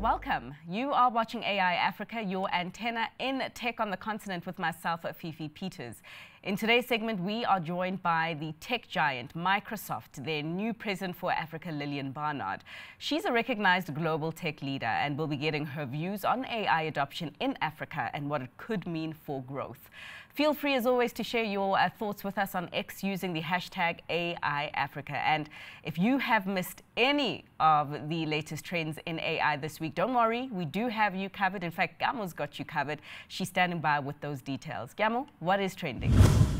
Welcome. You are watching AI Africa, your antenna in tech on the continent with myself, Fifi Peters. In today's segment, we are joined by the tech giant Microsoft, their new president for Africa, Lillian Barnard. She's a recognized global tech leader and will be getting her views on AI adoption in Africa and what it could mean for growth. Feel free, as always, to share your uh, thoughts with us on X using the hashtag AIAfrica. And if you have missed any of the latest trends in AI this week, don't worry, we do have you covered. In fact, Gamo's got you covered. She's standing by with those details. Gamo, what is trending?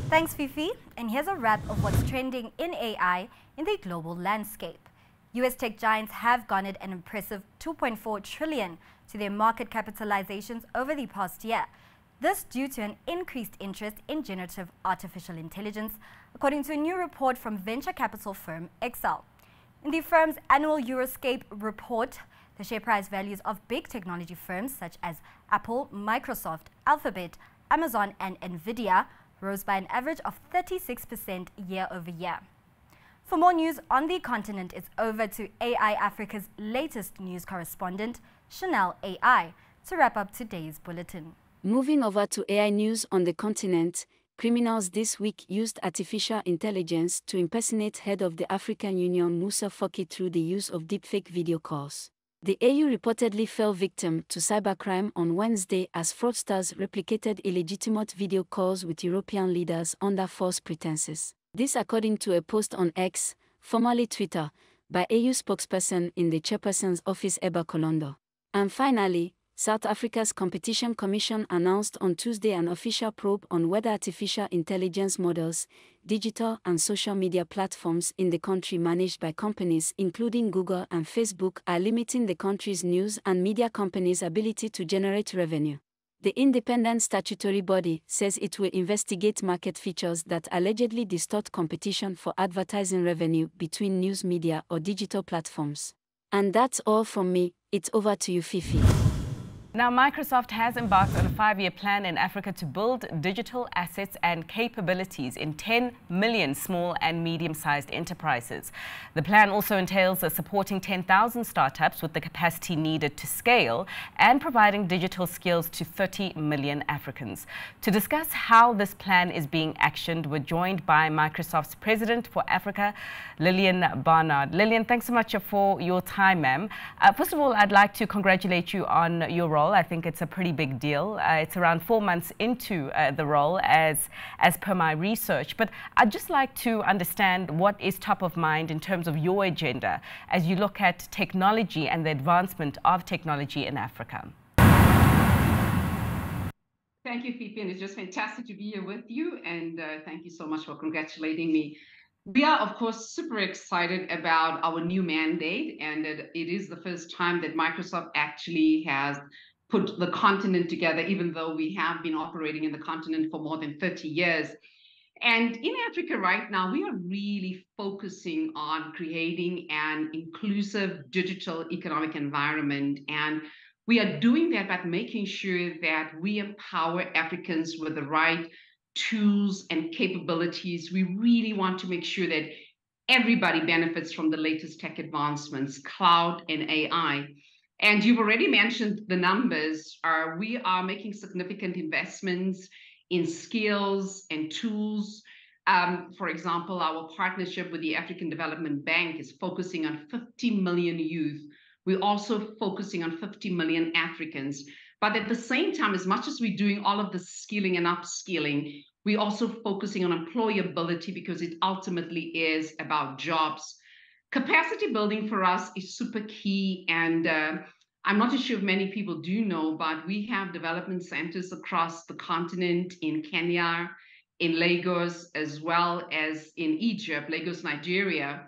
Thanks, Fifi. And here's a wrap of what's trending in AI in the global landscape. US tech giants have garnered an impressive 2.4 trillion to their market capitalizations over the past year. This due to an increased interest in generative artificial intelligence, according to a new report from venture capital firm Accel. In the firm's annual Euroscape report, the share price values of big technology firms such as Apple, Microsoft, Alphabet, Amazon and Nvidia rose by an average of 36% year over year. For more news on the continent, it's over to AI Africa's latest news correspondent, Chanel AI, to wrap up today's bulletin. Moving over to AI news on the continent, criminals this week used artificial intelligence to impersonate head of the African Union Moussa Faki through the use of deepfake video calls. The AU reportedly fell victim to cybercrime on Wednesday as fraudsters replicated illegitimate video calls with European leaders under false pretenses. This according to a post on X, formerly Twitter, by AU spokesperson in the chairperson's office Ebba Kalondo. And finally, South Africa's Competition Commission announced on Tuesday an official probe on whether artificial intelligence models, digital and social media platforms in the country managed by companies including Google and Facebook are limiting the country's news and media companies' ability to generate revenue. The independent statutory body says it will investigate market features that allegedly distort competition for advertising revenue between news media or digital platforms. And that's all from me. It's over to you, Fifi. Now, Microsoft has embarked on a five-year plan in Africa to build digital assets and capabilities in 10 million small and medium-sized enterprises. The plan also entails supporting 10,000 startups with the capacity needed to scale and providing digital skills to 30 million Africans. To discuss how this plan is being actioned, we're joined by Microsoft's President for Africa, Lillian Barnard. Lillian, thanks so much for your time, ma'am. Uh, first of all, I'd like to congratulate you on your role role. I think it's a pretty big deal. Uh, it's around four months into uh, the role as, as per my research. But I'd just like to understand what is top of mind in terms of your agenda as you look at technology and the advancement of technology in Africa. Thank you, and it's just fantastic to be here with you. And uh, thank you so much for congratulating me. We are, of course, super excited about our new mandate, and it, it is the first time that Microsoft actually has put the continent together, even though we have been operating in the continent for more than 30 years. And in Africa right now, we are really focusing on creating an inclusive digital economic environment. And we are doing that by making sure that we empower Africans with the right tools and capabilities. We really want to make sure that everybody benefits from the latest tech advancements, cloud and AI. And you've already mentioned the numbers. Uh, we are making significant investments in skills and tools. Um, for example, our partnership with the African Development Bank is focusing on 50 million youth. We're also focusing on 50 million Africans. But at the same time, as much as we're doing all of the skilling and upskilling, we're also focusing on employability because it ultimately is about jobs capacity building for us is super key. And uh, I'm not sure if many people do know, but we have development centers across the continent in Kenya, in Lagos, as well as in Egypt, Lagos, Nigeria.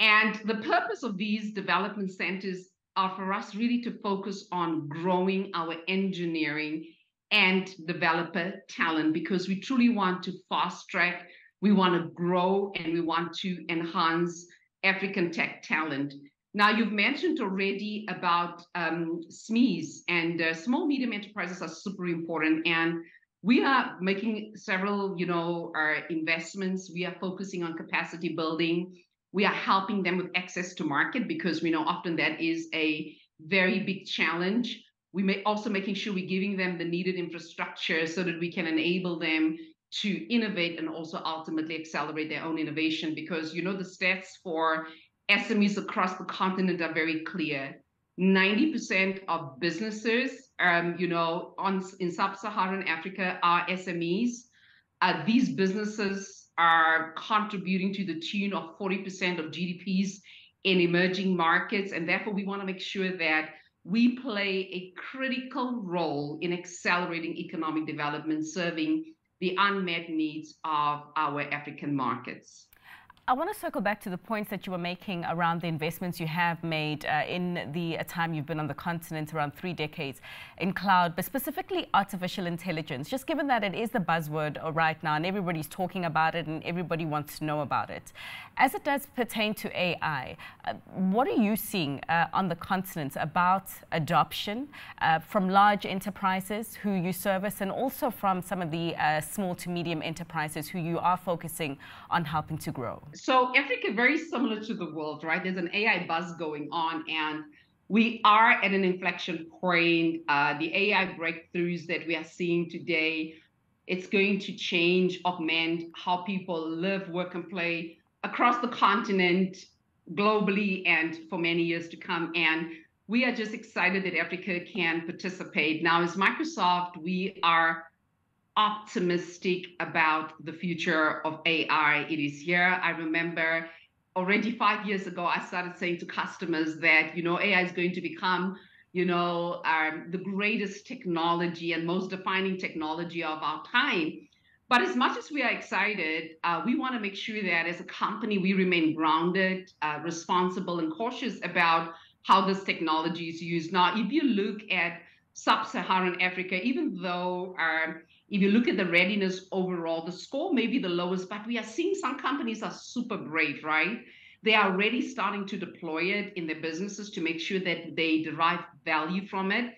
And the purpose of these development centers are for us really to focus on growing our engineering and developer talent because we truly want to fast track, we want to grow, and we want to enhance African tech talent. Now, you've mentioned already about um, SMEs and uh, small medium enterprises are super important. And we are making several, you know, our investments. We are focusing on capacity building. We are helping them with access to market because we know often that is a very big challenge. We may also making sure we're giving them the needed infrastructure so that we can enable them to innovate and also ultimately accelerate their own innovation because you know the stats for SMEs across the continent are very clear. 90% of businesses, um, you know, on in sub-Saharan Africa are SMEs. Uh, these businesses are contributing to the tune of 40% of GDPs in emerging markets, and therefore we want to make sure that we play a critical role in accelerating economic development, serving the unmet needs of our African markets. I want to circle back to the points that you were making around the investments you have made uh, in the uh, time you've been on the continent, around three decades, in cloud, but specifically artificial intelligence. Just given that it is the buzzword uh, right now and everybody's talking about it and everybody wants to know about it. As it does pertain to AI, uh, what are you seeing uh, on the continent about adoption uh, from large enterprises who you service and also from some of the small to medium enterprises who you are focusing on helping to grow? So Africa, very similar to the world, right? There's an AI buzz going on, and we are at an inflection point. Uh, the AI breakthroughs that we are seeing today, it's going to change, augment how people live, work, and play across the continent, globally, and for many years to come. And we are just excited that Africa can participate. Now, as Microsoft, we are optimistic about the future of AI. It is here. I remember already five years ago, I started saying to customers that, you know, AI is going to become, you know, um, the greatest technology and most defining technology of our time. But as much as we are excited, uh, we want to make sure that as a company, we remain grounded, uh, responsible, and cautious about how this technology is used. Now, if you look at sub-Saharan Africa, even though um, if you look at the readiness overall, the score may be the lowest, but we are seeing some companies are super brave, right? They are already starting to deploy it in their businesses to make sure that they derive value from it.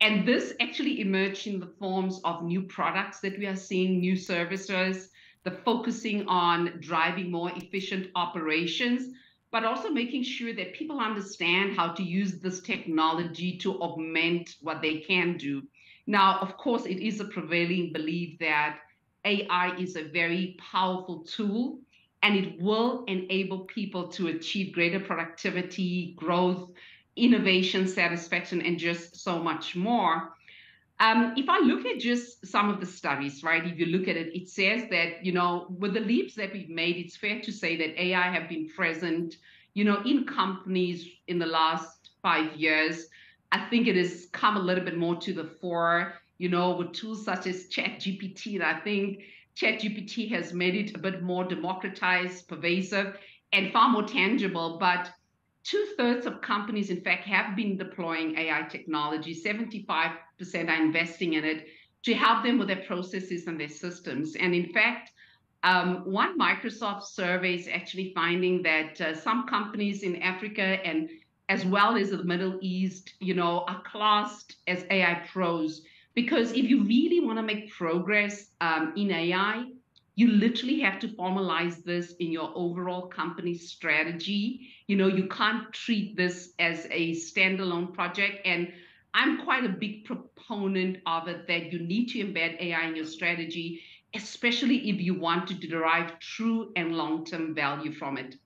And this actually emerged in the forms of new products that we are seeing, new services, the focusing on driving more efficient operations, but also making sure that people understand how to use this technology to augment what they can do. Now, of course, it is a prevailing belief that AI is a very powerful tool and it will enable people to achieve greater productivity, growth, innovation, satisfaction, and just so much more. Um, if I look at just some of the studies, right, if you look at it, it says that, you know, with the leaps that we've made, it's fair to say that AI have been present, you know, in companies in the last five years. I think it has come a little bit more to the fore, you know, with tools such as ChatGPT. And I think ChatGPT has made it a bit more democratized, pervasive, and far more tangible. But two thirds of companies, in fact, have been deploying AI technology. 75% are investing in it to help them with their processes and their systems. And in fact, um, one Microsoft survey is actually finding that uh, some companies in Africa and as well as the Middle East, you know, are classed as AI pros. Because if you really want to make progress um, in AI, you literally have to formalize this in your overall company strategy. You know, you can't treat this as a standalone project. And I'm quite a big proponent of it that you need to embed AI in your strategy, especially if you want to derive true and long term value from it.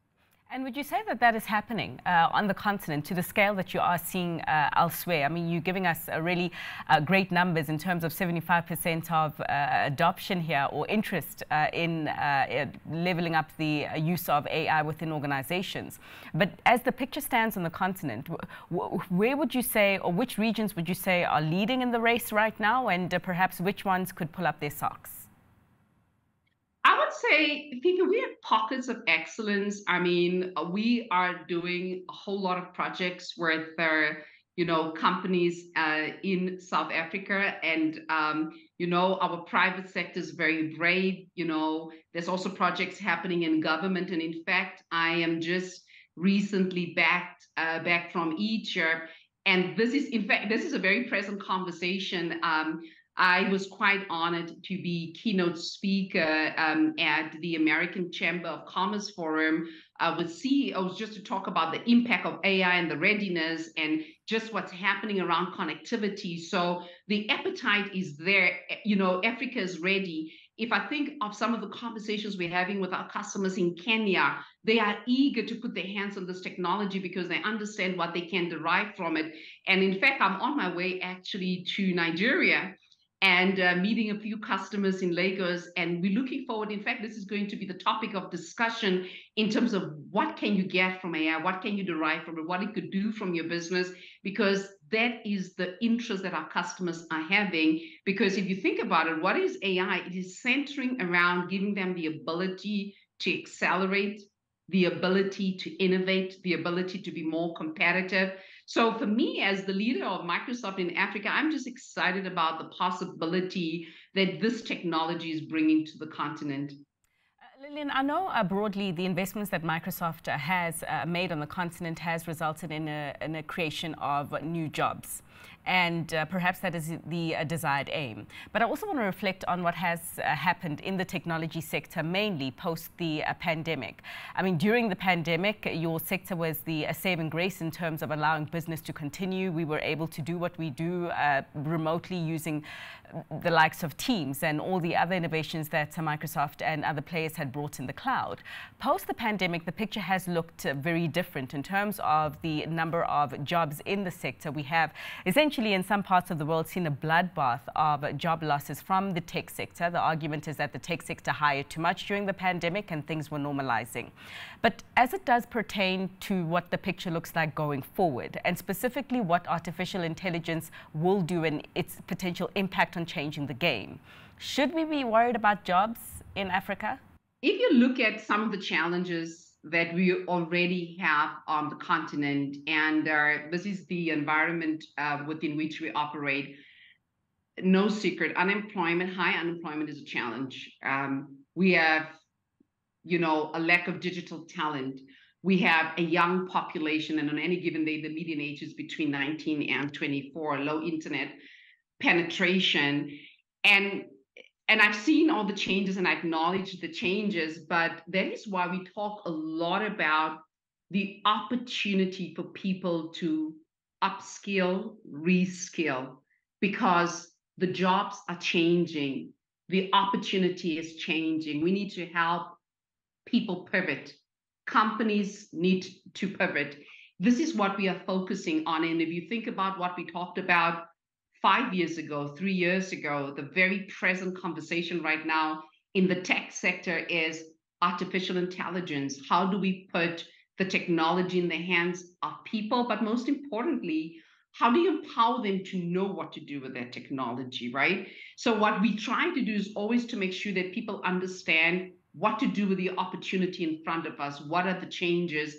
And would you say that that is happening uh, on the continent to the scale that you are seeing uh, elsewhere? I mean, you're giving us really uh, great numbers in terms of 75% of uh, adoption here or interest uh, in uh, leveling up the use of AI within organizations. But as the picture stands on the continent, where would you say, or which regions would you say are leading in the race right now, and perhaps which ones could pull up their socks? Would say, Fifi, we have pockets of excellence. I mean, we are doing a whole lot of projects with, uh, you know, companies uh, in South Africa, and um, you know, our private sector is very brave. You know, there's also projects happening in government, and in fact, I am just recently back uh, back from Egypt, and this is, in fact, this is a very present conversation. Um, I was quite honored to be keynote speaker um, at the American Chamber of Commerce Forum uh, with CEOs just to talk about the impact of AI and the readiness and just what's happening around connectivity. So the appetite is there. You know, Africa is ready. If I think of some of the conversations we're having with our customers in Kenya, they are eager to put their hands on this technology because they understand what they can derive from it. And in fact, I'm on my way actually to Nigeria and uh, meeting a few customers in Lagos. And we're looking forward. In fact, this is going to be the topic of discussion in terms of what can you get from AI, what can you derive from it, what it could do from your business, because that is the interest that our customers are having. Because if you think about it, what is AI? It is centering around giving them the ability to accelerate, the ability to innovate, the ability to be more competitive. So for me, as the leader of Microsoft in Africa, I'm just excited about the possibility that this technology is bringing to the continent. Uh, Lillian, I know uh, broadly the investments that Microsoft uh, has uh, made on the continent has resulted in a, in a creation of new jobs and uh, perhaps that is the uh, desired aim. But I also want to reflect on what has uh, happened in the technology sector, mainly post the uh, pandemic. I mean, during the pandemic, your sector was the uh, saving grace in terms of allowing business to continue. We were able to do what we do uh, remotely using the likes of Teams and all the other innovations that Microsoft and other players had brought in the cloud. Post the pandemic, the picture has looked very different in terms of the number of jobs in the sector. We have essentially essentially in some parts of the world seen a bloodbath of job losses from the tech sector. The argument is that the tech sector hired too much during the pandemic and things were normalizing. But as it does pertain to what the picture looks like going forward, and specifically what artificial intelligence will do and its potential impact on changing the game, should we be worried about jobs in Africa? If you look at some of the challenges that we already have on the continent. And uh, this is the environment uh, within which we operate. No secret, unemployment, high unemployment is a challenge. Um, we have, you know, a lack of digital talent. We have a young population, and on any given day, the median age is between 19 and 24, low internet penetration. And and I've seen all the changes and I acknowledge the changes, but that is why we talk a lot about the opportunity for people to upskill, reskill, because the jobs are changing, the opportunity is changing. We need to help people pivot. Companies need to pivot. This is what we are focusing on. And if you think about what we talked about five years ago, three years ago, the very present conversation right now in the tech sector is artificial intelligence. How do we put the technology in the hands of people? But most importantly, how do you empower them to know what to do with their technology, right? So, what we try to do is always to make sure that people understand what to do with the opportunity in front of us, what are the changes,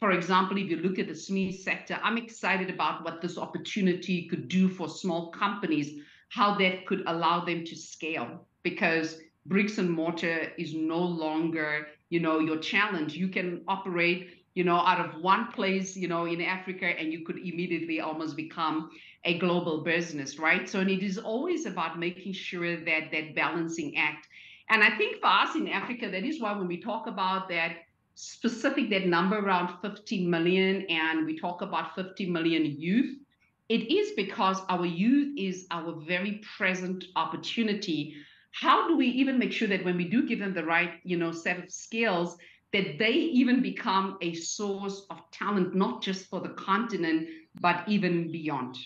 for example, if you look at the SME sector, I'm excited about what this opportunity could do for small companies, how that could allow them to scale because bricks and mortar is no longer, you know, your challenge. You can operate, you know, out of one place, you know, in Africa and you could immediately almost become a global business, right? So and it is always about making sure that that balancing act. And I think for us in Africa, that is why when we talk about that specific that number around 50 million and we talk about 50 million youth it is because our youth is our very present opportunity. How do we even make sure that when we do give them the right you know set of skills that they even become a source of talent not just for the continent but even beyond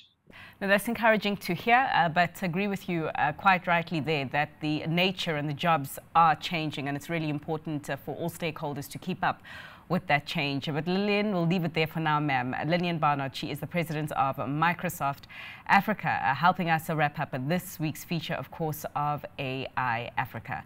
now, that's encouraging to hear, uh, but agree with you uh, quite rightly there that the nature and the jobs are changing, and it's really important uh, for all stakeholders to keep up with that change. But Lillian, we'll leave it there for now, ma'am. Lillian Barnard, she is the president of Microsoft Africa, uh, helping us wrap up this week's feature, of course, of AI Africa.